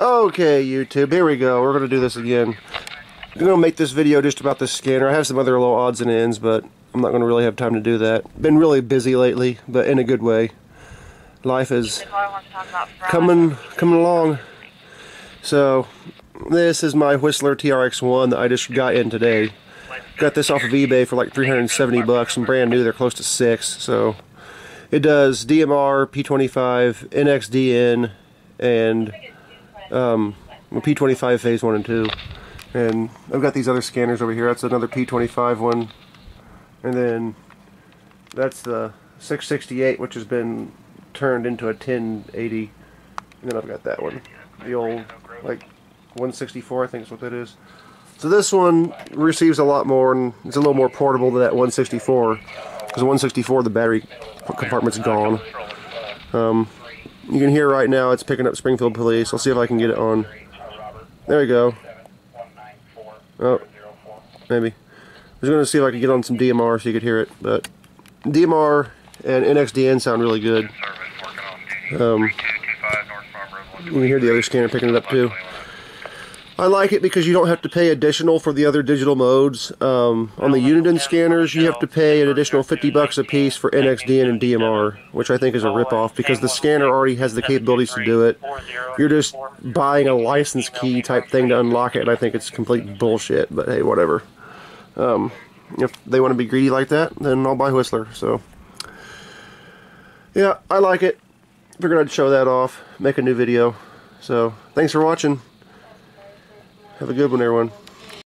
Okay, YouTube, here we go. We're going to do this again. I'm going to make this video just about this scanner. I have some other little odds and ends, but I'm not going to really have time to do that. Been really busy lately, but in a good way. Life is coming coming along. So, this is my Whistler TRX-1 that I just got in today. Got this off of eBay for like 370 bucks and brand new. They're close to six. So, it does DMR, P25, NXDN, and um, P25 phase 1 and 2. And I've got these other scanners over here. That's another P25 one. And then that's the 668, which has been turned into a 1080. And then I've got that one. The old, like, 164, I think is what that is. So this one receives a lot more, and it's a little more portable than that 164. Because the 164, the battery compartment's gone. Um, you can hear right now it's picking up Springfield Police. I'll see if I can get it on. There we go. Oh, maybe. I was going to see if I could get on some DMR so you could hear it, but DMR and NXDN sound really good. Um, you can hear the other scanner picking it up too. I like it because you don't have to pay additional for the other digital modes. Um, on the Uniden scanners, you have to pay an additional 50 bucks a piece for NXDN and DMR, which I think is a ripoff because the scanner already has the capabilities to do it. You're just buying a license key type thing to unlock it, and I think it's complete bullshit, but hey, whatever. Um, if they want to be greedy like that, then I'll buy Whistler, so. Yeah, I like it. Figured I'd show that off, make a new video. So, thanks for watching. Have a good one, everyone.